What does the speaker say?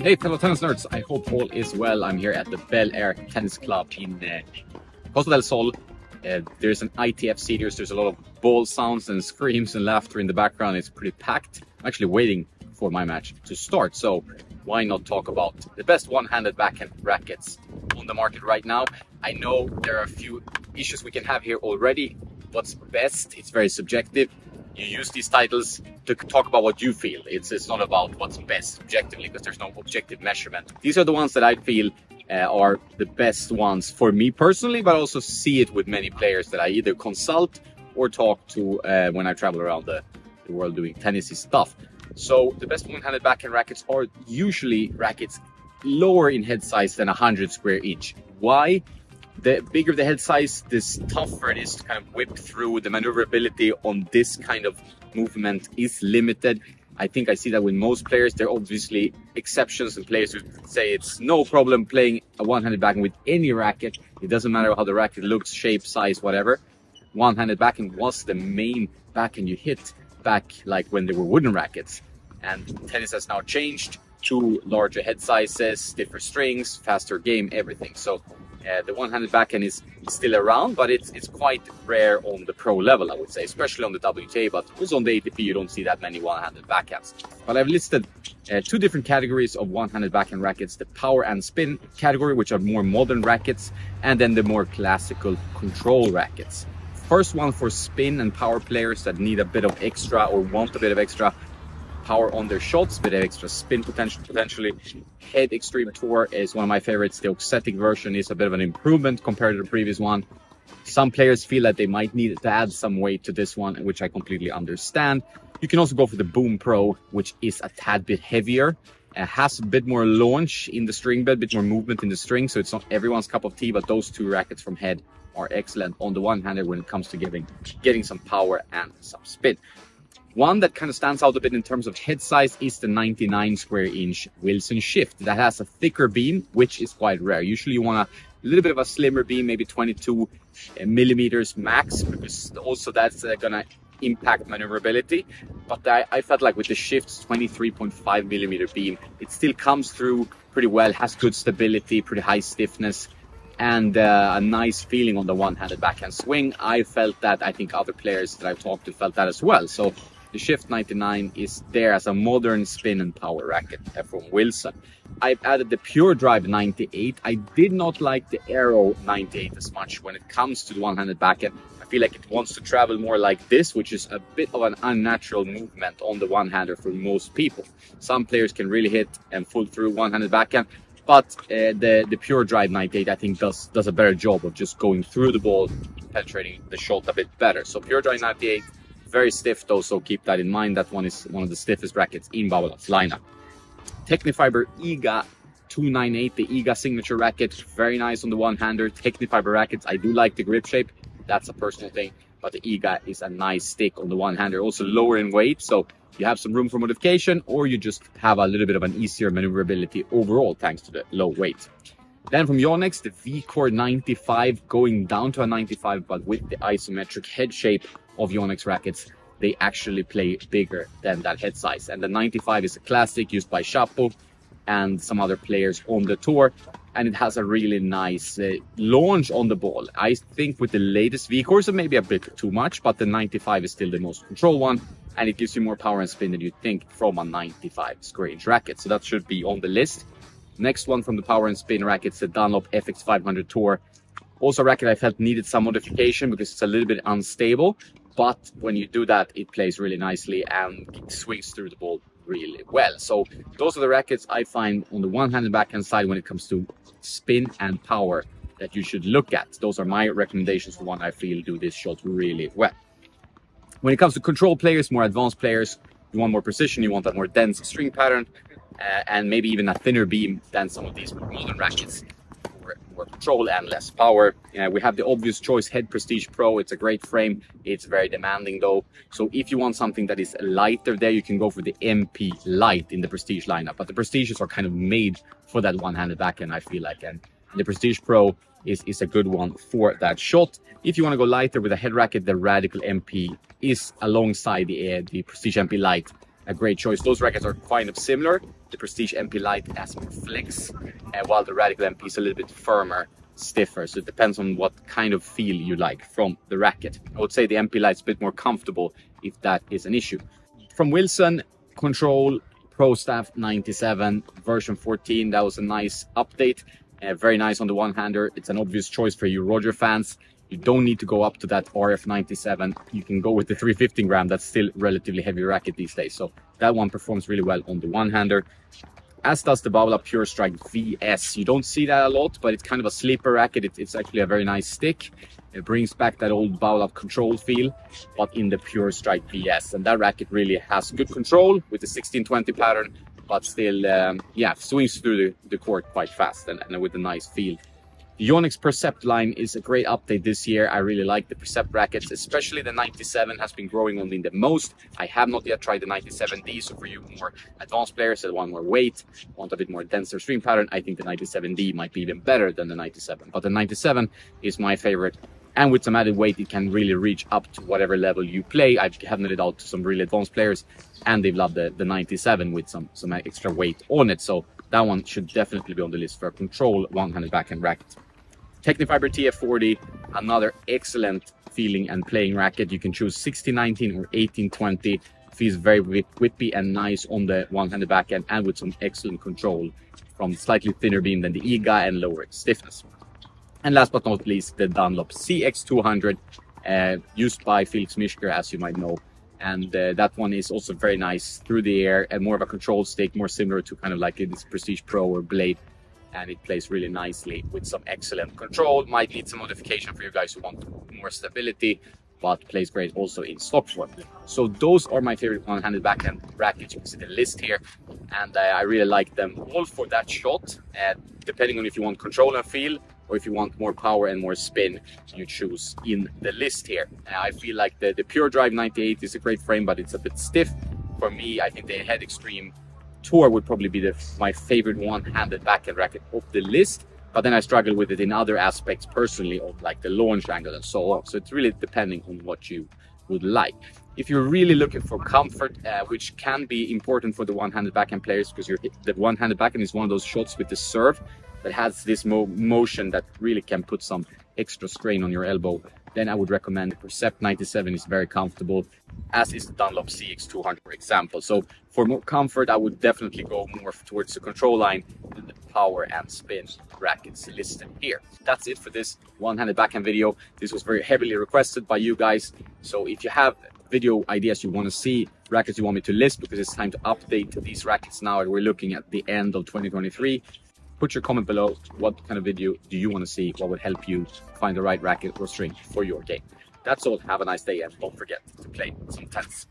Hey, fellow tennis nerds, I hope all is well. I'm here at the Bel Air Tennis Club in uh, Costa del Sol. Uh, there's an ITF series, there's a lot of ball sounds and screams and laughter in the background. It's pretty packed. I'm actually waiting for my match to start, so why not talk about the best one-handed backhand rackets on the market right now? I know there are a few issues we can have here already. What's best? It's very subjective you use these titles to talk about what you feel. It's, it's not about what's best objectively because there's no objective measurement. These are the ones that I feel uh, are the best ones for me personally, but also see it with many players that I either consult or talk to uh, when I travel around the, the world doing tennisy stuff. So the best one-handed backhand rackets are usually rackets lower in head size than 100 square inch. Why? The bigger the head size, this tougher it is to kind of whip through. The maneuverability on this kind of movement is limited. I think I see that with most players. There are obviously exceptions and players who say it's no problem playing a one-handed backhand with any racket. It doesn't matter how the racket looks, shape, size, whatever. One-handed backhand was the main backhand you hit back like when there were wooden rackets. And tennis has now changed to larger head sizes, different strings, faster game, everything. So uh, the one-handed backhand is still around, but it's it's quite rare on the pro level, I would say, especially on the WTA. But also on the ATP, you don't see that many one-handed backhands. But I've listed uh, two different categories of one-handed backhand rackets: the power and spin category, which are more modern rackets, and then the more classical control rackets. First one for spin and power players that need a bit of extra or want a bit of extra power on their shots, bit of extra spin potential potentially. Head Extreme Tour is one of my favorites. The Auxetic version is a bit of an improvement compared to the previous one. Some players feel that they might need to add some weight to this one, which I completely understand. You can also go for the Boom Pro, which is a tad bit heavier. Has a bit more launch in the string bed, a bit more movement in the string, so it's not everyone's cup of tea, but those two rackets from Head are excellent on the one hander when it comes to giving getting some power and some spin. One that kind of stands out a bit in terms of head size is the 99 square inch Wilson Shift that has a thicker beam, which is quite rare. Usually you want a little bit of a slimmer beam, maybe 22 millimeters max, because also that's uh, gonna impact maneuverability. But I, I, felt like with the Shift's 23.5 millimeter beam, it still comes through pretty well, has good stability, pretty high stiffness, and uh, a nice feeling on the one-handed backhand swing. I felt that. I think other players that I've talked to felt that as well. So the Shift 99 is there as a modern spin and power racket from Wilson. I've added the Pure Drive 98. I did not like the Aero 98 as much when it comes to the one-handed backhand. I feel like it wants to travel more like this, which is a bit of an unnatural movement on the one-hander for most people. Some players can really hit and full through one-handed backhand, but uh, the the Pure Drive 98 I think does does a better job of just going through the ball, penetrating the shot a bit better. So Pure Drive 98 very stiff though, so keep that in mind. That one is one of the stiffest rackets in Babolat's lineup. Tecnifibre EGA 298, the EGA signature racket, very nice on the one-hander. Tecnifibre rackets, I do like the grip shape. That's a personal thing, but the EGA is a nice stick on the one-hander. Also lower in weight, so you have some room for modification, or you just have a little bit of an easier maneuverability overall thanks to the low weight. Then from Yonex, the V-Core 95 going down to a 95, but with the isometric head shape of Yonex rackets, they actually play bigger than that head size. And the 95 is a classic used by Shapo and some other players on the tour. And it has a really nice uh, launch on the ball. I think with the latest V-cores, it may a bit too much, but the 95 is still the most control one. And it gives you more power and spin than you think from a 95 square inch racket. So that should be on the list. Next one from the power and spin rackets, the Dunlop FX500 Tour. Also a racket I felt needed some modification because it's a little bit unstable. But when you do that, it plays really nicely and swings through the ball really well. So those are the rackets I find on the one-hand and backhand side when it comes to spin and power that you should look at. Those are my recommendations for one I feel do this shot really well. When it comes to control players, more advanced players, you want more precision, you want that more dense string pattern, uh, and maybe even a thinner beam than some of these modern rackets more control and less power. Uh, we have the obvious choice Head Prestige Pro. It's a great frame. It's very demanding though. So if you want something that is lighter there, you can go for the MP Light in the Prestige lineup. But the Prestiges are kind of made for that one-handed backhand, I feel like. And the Prestige Pro is, is a good one for that shot. If you want to go lighter with a head racket, the Radical MP is alongside the, uh, the Prestige MP Light a great choice. Those rackets are kind of similar. The Prestige MP Lite has more flex, uh, while the Radical MP is a little bit firmer, stiffer. So it depends on what kind of feel you like from the racket. I would say the MP is a bit more comfortable if that is an issue. From Wilson, Control Pro Staff 97 version 14, that was a nice update. Uh, very nice on the one hander. It's an obvious choice for you Roger fans. You don't need to go up to that RF97. You can go with the 315 gram. That's still relatively heavy racket these days. So that one performs really well on the one hander. As does the Babolat Pure Strike VS. You don't see that a lot, but it's kind of a sleeper racket. It, it's actually a very nice stick. It brings back that old Babolat control feel, but in the Pure Strike VS. And that racket really has good control with the 1620 pattern, but still, um, yeah, swings through the, the court quite fast and, and with a nice feel. The Yonex Percept line is a great update this year. I really like the Percept brackets, especially the 97 has been growing on me the most. I have not yet tried the 97D, so for you more advanced players that want more weight, want a bit more denser string pattern, I think the 97D might be even better than the 97. But the 97 is my favorite. And with some added weight, it can really reach up to whatever level you play. I've handed it out to some really advanced players, and they've loved the, the 97 with some, some extra weight on it. So that one should definitely be on the list for control one-handed backhand racket. Tecnifibre TF40, another excellent feeling and playing racket. You can choose 1619 or 1820. Feels very whippy and nice on the one-handed backhand and with some excellent control from slightly thinner beam than the EGA and lower stiffness. And last but not least, the Dunlop CX200, uh, used by Felix Mischker, as you might know. And uh, that one is also very nice through the air and more of a control stick, more similar to kind of like this Prestige Pro or Blade and it plays really nicely with some excellent control. Might need some modification for you guys who want more stability, but plays great also in stock form. So those are my favorite one-handed backhand rackets. You can see the list here, and uh, I really like them all for that shot. Uh, depending on if you want control and feel, or if you want more power and more spin, you choose in the list here. Uh, I feel like the, the Pure Drive 98 is a great frame, but it's a bit stiff. For me, I think the Head Extreme Tour would probably be the, my favorite one-handed backhand racket of the list. But then I struggle with it in other aspects personally of like the launch angle and so on. So it's really depending on what you would like. If you're really looking for comfort, uh, which can be important for the one-handed backhand players because you're the one-handed backhand is one of those shots with the serve that has this mo motion that really can put some extra strain on your elbow then I would recommend the Percept 97 is very comfortable, as is the Dunlop CX200, for example. So for more comfort, I would definitely go more towards the control line than the power and spin rackets listed here. That's it for this one-handed backhand video. This was very heavily requested by you guys. So if you have video ideas you want to see, rackets you want me to list, because it's time to update these rackets now and we're looking at the end of 2023, Put your comment below. What kind of video do you want to see? What would help you find the right racket or string for your game? That's all. Have a nice day and don't forget to play some tennis.